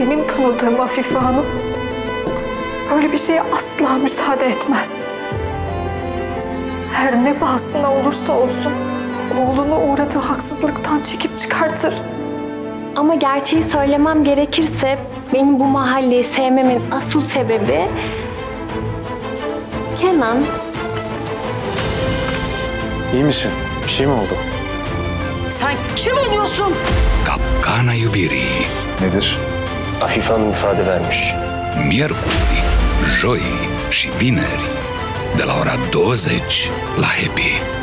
benim tanıdığım Afife Hanım böyle bir şeye asla müsaade etmez. Her ne bahsına olursa olsun oğlunu uğradığı haksızlıktan çekip çıkartır. Ama gerçeği söylemem gerekirse benim bu mahalleyi sevmemin asıl sebebi Kenan. İyi misin? Bir şey mi oldu? Sen kim oluyorsun? Capcana iubirii. Nedir? Afife Hanım ifade vermiş. Miercuri, joi și vineri, de la ora 20 la Happy.